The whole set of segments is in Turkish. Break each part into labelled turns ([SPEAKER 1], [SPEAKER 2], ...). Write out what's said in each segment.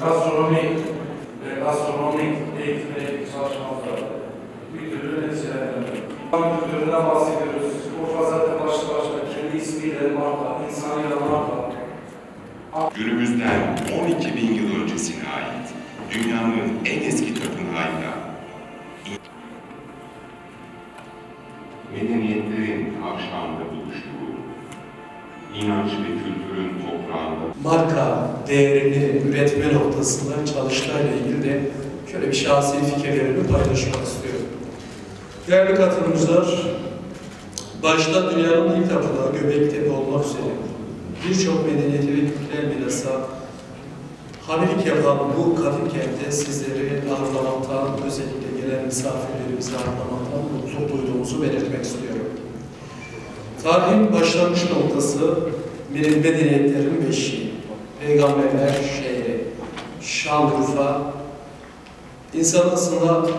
[SPEAKER 1] gastronomi ve gastronomik eğitimle ilgili çalışmalar bir türlü neticelendirmiyor. Tam kültüründen bahsediyoruz. Urfa zaten başlı başına kendi ismiyle marka, insanıyla marka.
[SPEAKER 2] Günümüzden 12 bin yıl öncesine ait dünyanın en eski tapınağıyla medeniyetlerin akşamda buluştuğu, inanç ve kültürün toprağında
[SPEAKER 3] marka değerini üretme noktasında çalıştayla ilgili de şöyle bir şahsi fikirlerimi paylaşmak istiyorum. Değerli katılımcılar, başta dünyanın ilk tapınağı Göbektepe olmak üzere birçok medeniyeti ve kültürel mirasa hamilik yapan bu kadim kentte sizleri ağırlamaktan, özellikle gelen misafirlerimizi ağırlamaktan mutluluk duyduğumuzu belirtmek istiyorum. Tarihin başlangıç noktası medeniyetlerin beşiği, peygamberler şehri, Şanlıurfa, insan aslında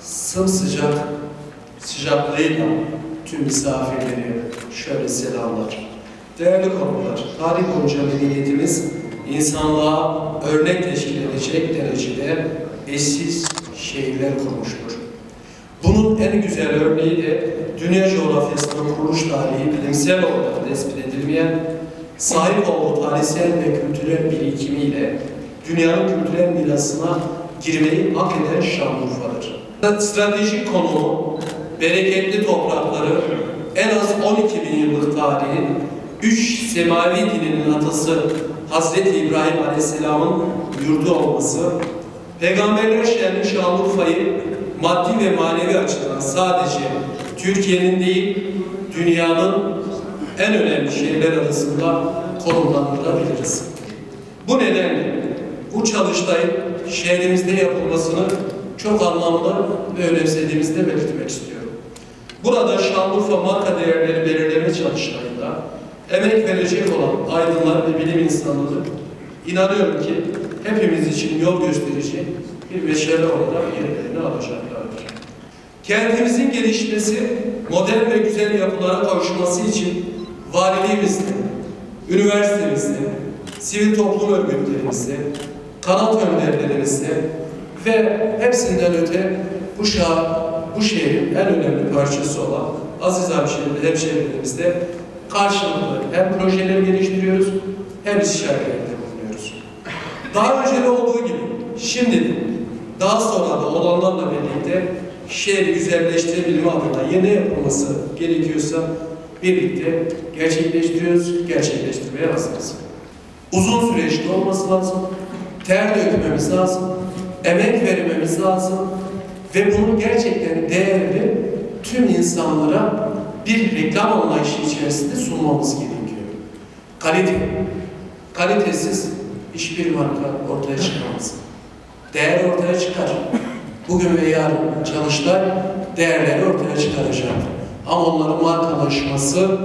[SPEAKER 3] sımsıcak sıcaklığıyla tüm misafirleri şöyle selamlar. Değerli konuklar, tarih boyunca medeniyetimiz insanlığa örnek teşkil edecek derecede eşsiz şehirler kurmuştur. Bunun en güzel örneği de dünya coğrafyasının kuruluş tarihi bilimsel olarak tespit edilmeyen, sahip olduğu tarihsel ve kültürel birikimiyle dünyanın kültürel mirasına girmeyi hak eden Şanlıurfa'dır. Stratejik konumu, bereketli toprakları, en az 12 bin yıllık tarihi, üç semavi dininin atası Hazreti İbrahim Aleyhisselam'ın yurdu olması, Peygamberler şehri Şanlıurfa'yı maddi ve manevi açıdan sadece Türkiye'nin değil, dünyanın en önemli şehirler arasında konumlandırabiliriz. Bu nedenle bu çalıştayın şehrimizde yapılmasını çok anlamlı ve önemsediğimizi de belirtmek istiyorum. Burada Şanlıurfa marka değerleri belirleme çalıştayında emek verecek olan aydınlar ve bilim insanları inanıyorum ki hepimiz için yol gösterici bir meşale olarak yerlerini alacaklardır. Kentimizin gelişmesi, modern ve güzel yapılara kavuşması için valiliğimizde, üniversitemizde, sivil toplum örgütlerimizde, kanat önderlerimizde ve hepsinden öte bu şah, bu şehrin en önemli parçası olan Aziz hemşehrilerimizde, hemşehrilerimizde karşılıklı hem projeler geliştiriyoruz hem istişarelerde bulunuyoruz. Daha önce de olduğu gibi şimdi daha sonra da olanlarla birlikte şehri güzelleştirebilme adına yeni yapılması gerekiyorsa birlikte gerçekleştiriyoruz, gerçekleştirmeye hazırız. Uzun süreçli olması lazım, ter dökmemiz lazım, emek vermemiz lazım ve bunun gerçekten değerli tüm insanlara bir reklam anlayışı içerisinde sunmamız gerekiyor. Kalite. Kalitesiz hiçbir marka ortaya çıkmaz. Değer ortaya çıkar. Bugün ve yarın çalıştay değerleri ortaya çıkaracak. Ama onların markalaşması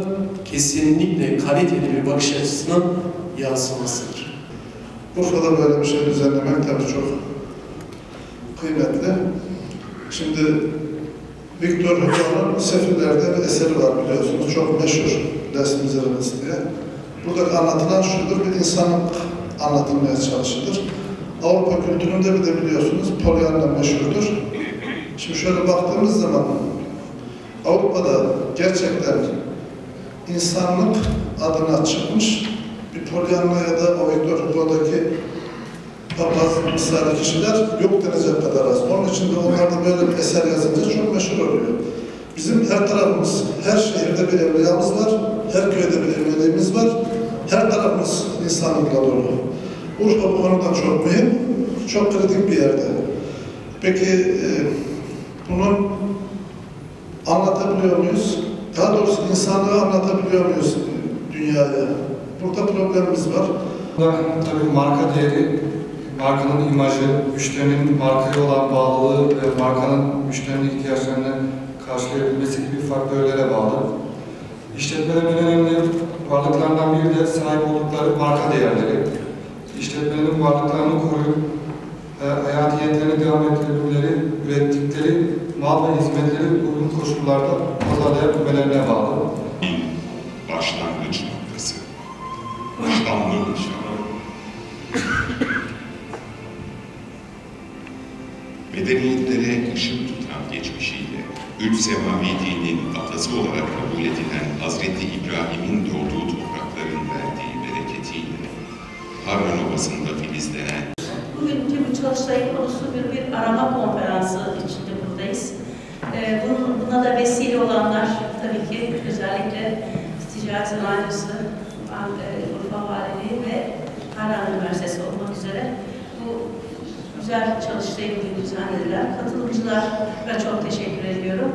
[SPEAKER 3] kesinlikle kaliteli bir bakış açısının yansımasıdır.
[SPEAKER 4] Urfa'da böyle bir şey düzenlemek tabii çok kıymetli. Şimdi Victor Hugo'nun Sefiller'de bir eseri var biliyorsunuz. Çok meşhur zirvesi diye. Burada anlatılan şudur, bir insanlık anlatılmaya çalışılır. Avrupa kültüründe bir de biliyorsunuz Pollyanna meşhurdur. Şimdi şöyle baktığımız zaman Avrupa'da gerçekten insanlık adına çıkmış bir Pollyanna ya da o Victor Hugo'daki papaz misali kişiler yok denecek kadar az. Onun için de onlarda böyle bir eser yazınca çok meşhur oluyor. Bizim her tarafımız, her şehirde bir evliyamız var, her köyde bir evliliğimiz var, her tarafımız insanlıkla dolu. Urfa bu konuda çok mühim, çok kritik bir yerde. Peki e, bunu anlatabiliyor muyuz? Daha doğrusu insanlığı anlatabiliyor muyuz dünyaya? Burada problemimiz var.
[SPEAKER 5] Burada tabii marka değeri, markanın imajı, müşterinin markaya olan bağlılığı ve markanın müşterinin ihtiyaçlarını karşılayabilmesi gibi faktörlere bağlı. İşletmelerin en önemli varlıklarından biri de sahip oldukları marka değerleri. İşletmelerin varlıklarını koruyup e, hayatiyetlerini devam ettirebilmeleri, ürettikleri mal ve hizmetleri uygun koşullarda pazarlayabilmelerine bağlı.
[SPEAKER 2] başlangıç noktası. Başlanmış. medeniyetlere ışık tutan geçmişiyle, üç semavi dinin atası olarak kabul edilen Hazreti İbrahim'in doğduğu toprakların verdiği Harran Ovası'nda filizlenen
[SPEAKER 6] Bugünkü bu çalıştayın konusu bir, bir arama konferansı içinde buradayız. Ee, bunun, buna da vesile olanlar tabii ki özellikle Ticaret Sanayi Odası, An- e, Urfa Valiliği ve Harran Üniversitesi olmak üzere bu güzel çalıştayı bugün düzenlediler. Katılımcılara çok teşekkür ediyorum.